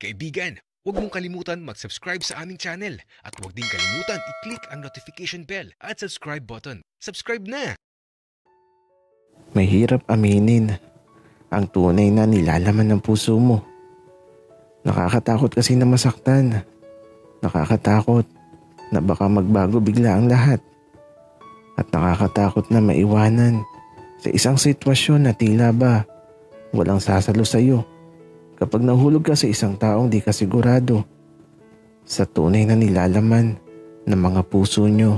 Kaibigan, huwag mong kalimutan mag-subscribe sa aming channel at huwag din kalimutan i-click ang notification bell at subscribe button. Subscribe na! Mahirap aminin ang tunay na nilalaman ng puso mo. Nakakatakot kasi na masaktan. Nakakatakot na baka magbago bigla ang lahat. At nakakatakot na maiwanan sa isang sitwasyon na tila ba walang sasalo sa iyo kapag nahulog ka sa isang taong di ka sigurado sa tunay na nilalaman ng mga puso nyo.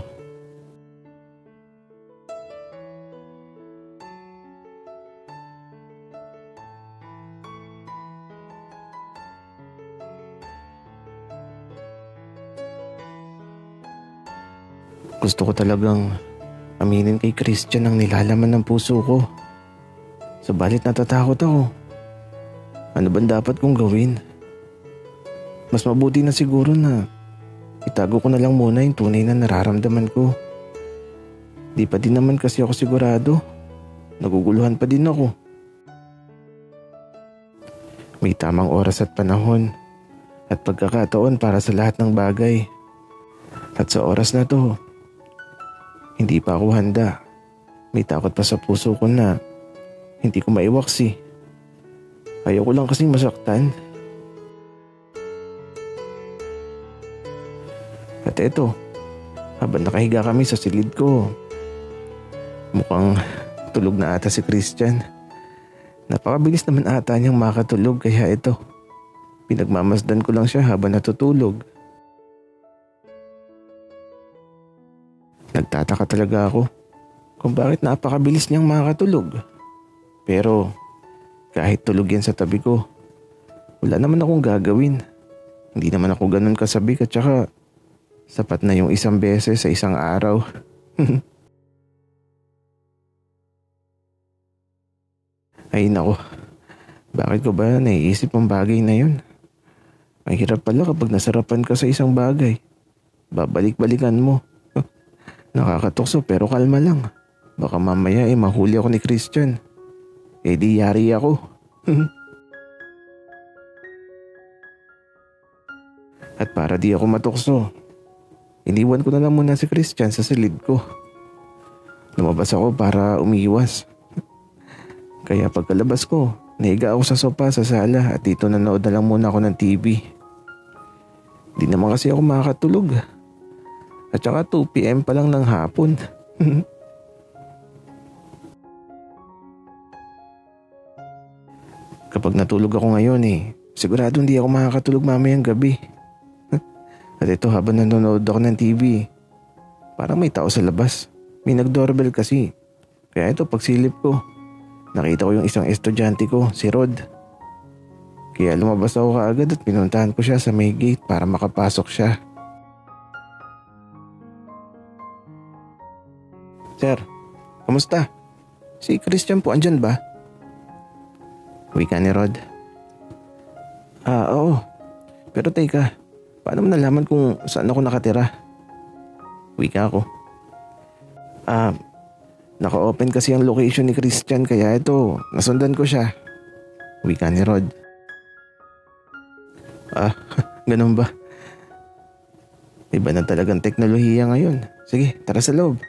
Gusto ko talagang aminin kay Christian ang nilalaman ng puso ko. Subalit natatakot ako ano bang dapat kong gawin? Mas mabuti na siguro na itago ko na lang muna yung tunay na nararamdaman ko. Di pa din naman kasi ako sigurado. Naguguluhan pa din ako. May tamang oras at panahon at pagkakataon para sa lahat ng bagay. At sa oras na to, hindi pa ako handa. May takot pa sa puso ko na hindi ko maiwaksi. Ayoko lang kasing masaktan. At eto, habang nakahiga kami sa silid ko, mukhang tulog na ata si Christian. Napakabilis naman ata niyang makatulog kaya ito, pinagmamasdan ko lang siya habang natutulog. Nagtataka talaga ako kung bakit napakabilis niyang makatulog. Pero kahit tulog yan sa tabi ko, wala naman akong gagawin. Hindi naman ako ganun kasabik at saka sapat na yung isang beses sa isang araw. Ay nako, bakit ko ba naiisip ang bagay na yun? Mahirap pala kapag nasarapan ka sa isang bagay. Babalik-balikan mo. Nakakatukso pero kalma lang. Baka mamaya eh mahuli ako ni Christian. Eh di yari ako. At para di ako matukso, iniwan ko na lang muna si Christian sa silid ko. Lumabas ako para umiwas. Kaya pagkalabas ko, naiga ako sa sopa sa sala at dito nanood na lang muna ako ng TV. Di naman kasi ako makakatulog. At saka 2pm pa lang ng hapon. Kapag natulog ako ngayon eh, sigurado hindi ako makakatulog mamayang gabi. At ito habang nanonood ako ng TV, parang may tao sa labas. May nag-doorbell kasi. Kaya ito pagsilip ko, nakita ko yung isang estudyante ko, si Rod. Kaya lumabas ako kaagad at pinuntahan ko siya sa may gate para makapasok siya. Sir, kamusta? Si Christian po andyan ba? Wika ni Rod. Ah, oo. Pero teka, paano mo nalaman kung saan ako nakatira? Wika ako. Ah, naka-open kasi ang location ni Christian kaya ito, nasundan ko siya. Wika ni Rod. Ah, ganun ba? Iba na talagang teknolohiya ngayon. Sige, tara sa loob.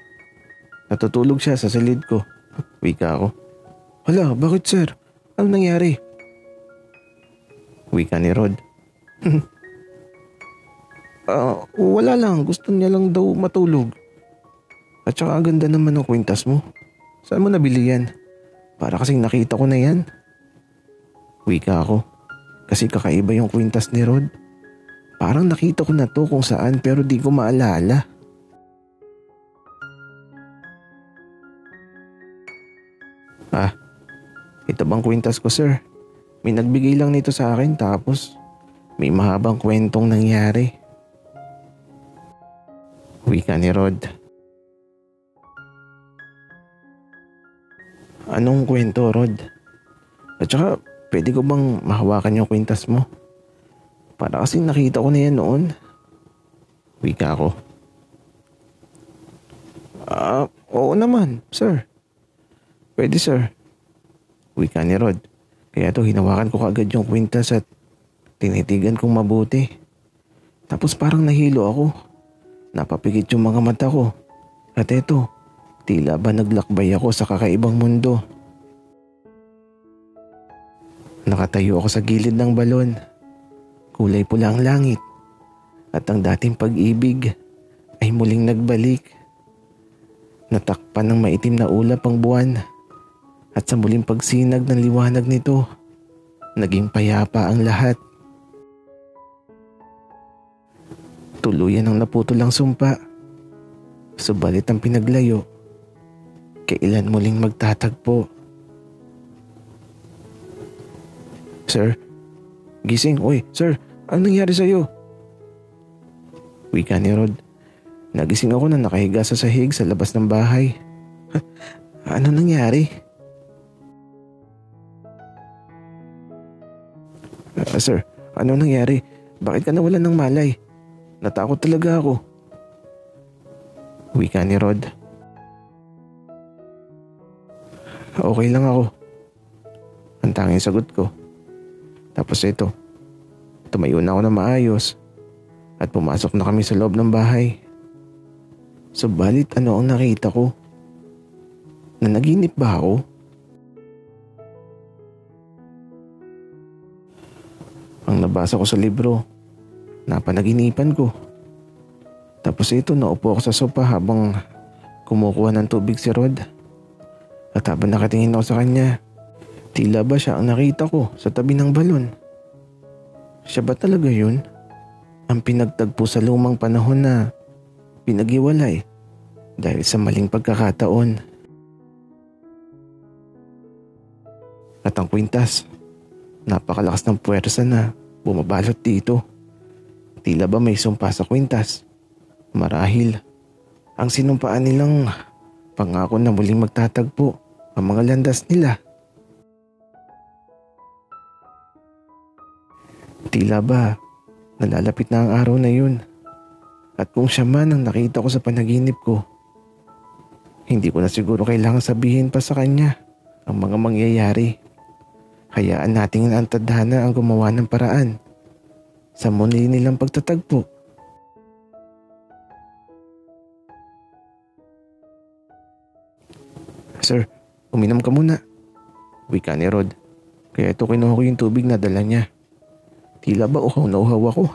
Natutulog siya sa silid ko. Wika ako. Hala, bakit sir? Ano nangyari? Wika ni Rod. uh, wala lang. Gusto niya lang daw matulog. At saka ang ganda naman ng kwintas mo. Saan mo nabili yan? Para kasing nakita ko na yan. Wika ako. Kasi kakaiba yung kwintas ni Rod. Parang nakita ko na to kung saan pero di ko maalala. Ah, ito bang kwintas ko sir? May nagbigay lang nito sa akin tapos may mahabang kwentong nangyari. Wika ni Rod. Anong kwento Rod? At saka pwede ko bang mahawakan yung kwintas mo? Para kasi nakita ko na yan noon. Wika ko. Ah, uh, oo naman, sir. Pwede sir. Wika ni Rod. Kaya to hinawakan ko kagad yung kwintas at Tinitigan kong mabuti. Tapos parang nahilo ako. Napapikit yung mga mata ko. At eto, tila ba naglakbay ako sa kakaibang mundo. Nakatayo ako sa gilid ng balon. Kulay pula ang langit. At ang dating pag-ibig ay muling nagbalik. Natakpan ng maitim na ulap ang buwan. At sa muling pagsinag ng liwanag nito, naging payapa ang lahat. Tuluyan ang naputol ang sumpa. Subalit ang pinaglayo, kailan muling magtatagpo. Sir, gising. Uy, sir, anong nangyari sa'yo? Wika ni Rod. Nagising ako na nakahiga sa sahig sa labas ng bahay. ano nangyari? Uh, sir, ano nangyari? Bakit ka nawalan ng malay? Natakot talaga ako. Wika ni Rod. Okay lang ako. Ang tanging sagot ko. Tapos ito, tumayo na ako na maayos at pumasok na kami sa loob ng bahay. Subalit ano ang nakita ko? Na naginip ba ako? Nabasa ko sa libro, napanaginipan ko. Tapos ito naupo ako sa sopa habang kumukuha ng tubig si Rod. At habang nakatingin ako sa kanya, tila ba siya ang nakita ko sa tabi ng balon? Siya ba talaga yun? Ang pinagtagpo sa lumang panahon na pinaghiwalay dahil sa maling pagkakataon. At ang kwintas, napakalakas ng puwersa na bumabalot dito. Tila ba may sumpa sa kwintas? Marahil, ang sinumpaan nilang pangako na muling magtatagpo ang mga landas nila. Tila ba nalalapit na ang araw na yun? At kung siya man ang nakita ko sa panaginip ko, hindi ko na siguro kailangan sabihin pa sa kanya ang mga mangyayari. Hayaan nating ang tadhana ang gumawa ng paraan sa muli nilang pagtatagpo. Sir, uminom ka muna. Wika ni Rod. Kaya ito kinuha ko yung tubig na dala niya. Tila ba uhaw na uhaw ako?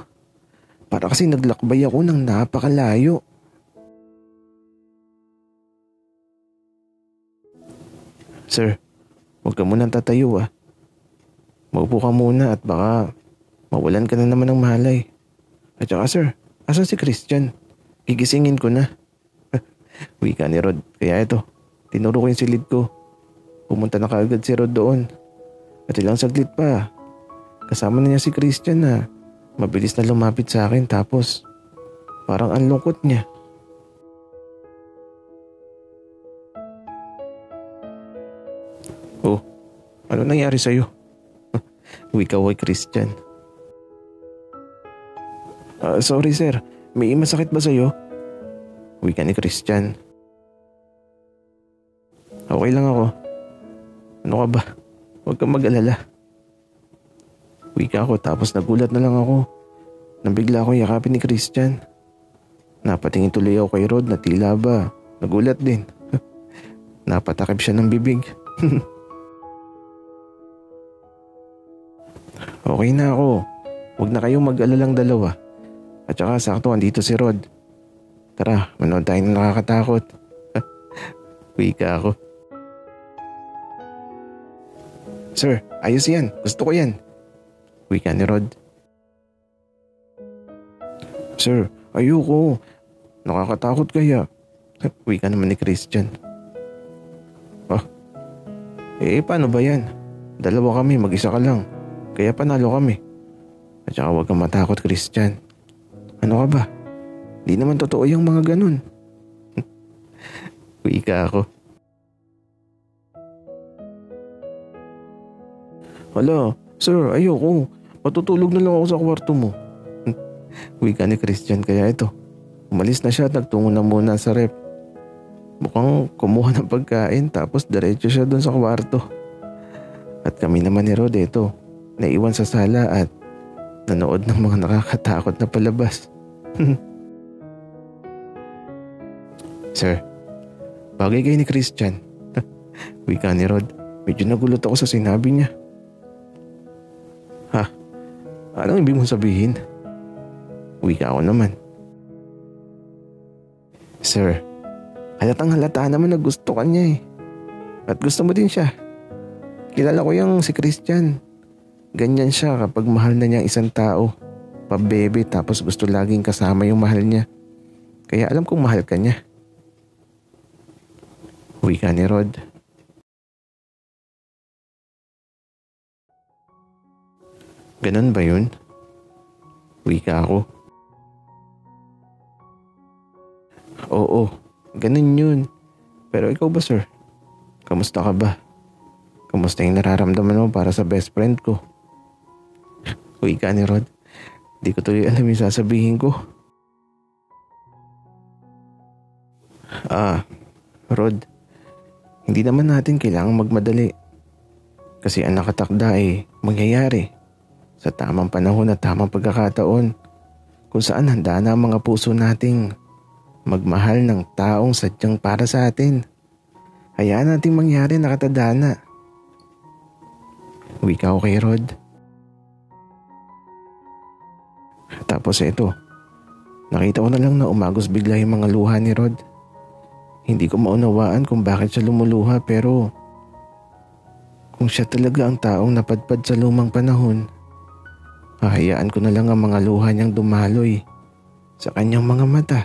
Para kasi naglakbay ako ng napakalayo. Sir, huwag ka munang tatayo ah. Maupo ka muna at baka mawalan ka na naman ng malay. At saka sir, asan si Christian? Gigisingin ko na. Wika ni Rod. Kaya ito, tinuro ko yung silid ko. Pumunta na kaagad si Rod doon. At ilang saglit pa, kasama na niya si Christian na Mabilis na lumapit sa akin tapos parang ang lungkot niya. Oh, ano nangyari sa'yo? Wika way Christian. Uh, sorry sir, may masakit ba sa'yo? Wika ni Christian. Okay lang ako. Ano ka ba? Huwag kang mag-alala. Wika ko tapos nagulat na lang ako. Nabigla akong yakapin ni Christian. Napatingin tuloy ako kay Rod na tila ba. Nagulat din. Napatakip siya ng bibig. okay na ako. Huwag na kayong mag-alalang dalawa. At saka sakto andito si Rod. Tara, manood tayo ng nakakatakot. Wika ako. Sir, ayos yan. Gusto ko yan. Wika ni Rod. Sir, ayoko. Nakakatakot kaya. Wika naman ni Christian. Ah, eh paano ba yan? Dalawa kami, mag-isa ka lang. Kaya panalo kami. At saka huwag kang matakot, Christian. Ano ka ba? Di naman totoo yung mga ganun. Wika ako. Hala, sir, ayoko. Matutulog na lang ako sa kwarto mo. Wika ni Christian kaya ito. Umalis na siya at nagtungo na muna sa rep. Mukhang kumuha ng pagkain tapos diretso siya doon sa kwarto. At kami naman ni Rod ito, naiwan sa sala at nanood ng mga nakakatakot na palabas. Sir, bagay kayo ni Christian. Wika ni Rod. Medyo nagulot ako sa sinabi niya. Ha? Anong ibig mong sabihin? Wika ako naman. Sir, halatang halata naman na gusto ka niya eh. At gusto mo din siya. Kilala ko yung si Christian. Ganyan siya kapag mahal na niya isang tao. Pabebe tapos gusto laging kasama yung mahal niya. Kaya alam kong mahal ka niya. Wika ni Rod. Ganon ba yun? Wika ako. Oo, ganun yun. Pero ikaw ba sir? Kamusta ka ba? Kamusta yung nararamdaman mo para sa best friend ko? Wika ni Rod. Di ko tuloy alam yung sasabihin ko. Ah, Rod. Hindi naman natin kailangang magmadali. Kasi ang nakatakda ay mangyayari sa tamang panahon at tamang pagkakataon kung saan handa na ang mga puso nating magmahal ng taong sadyang para sa atin. Hayaan nating mangyari nakatadana. Wika ko kay Rod. Tapos ito, nakita ko na lang na umagos bigla yung mga luha ni Rod. Hindi ko maunawaan kung bakit siya lumuluha pero kung siya talaga ang taong napadpad sa lumang panahon, hahayaan ko na lang ang mga luha niyang dumaloy sa kanyang mga mata.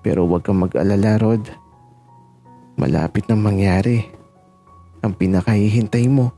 Pero huwag kang mag-alala, Rod. Malapit na mangyari ang pinakahihintay mo.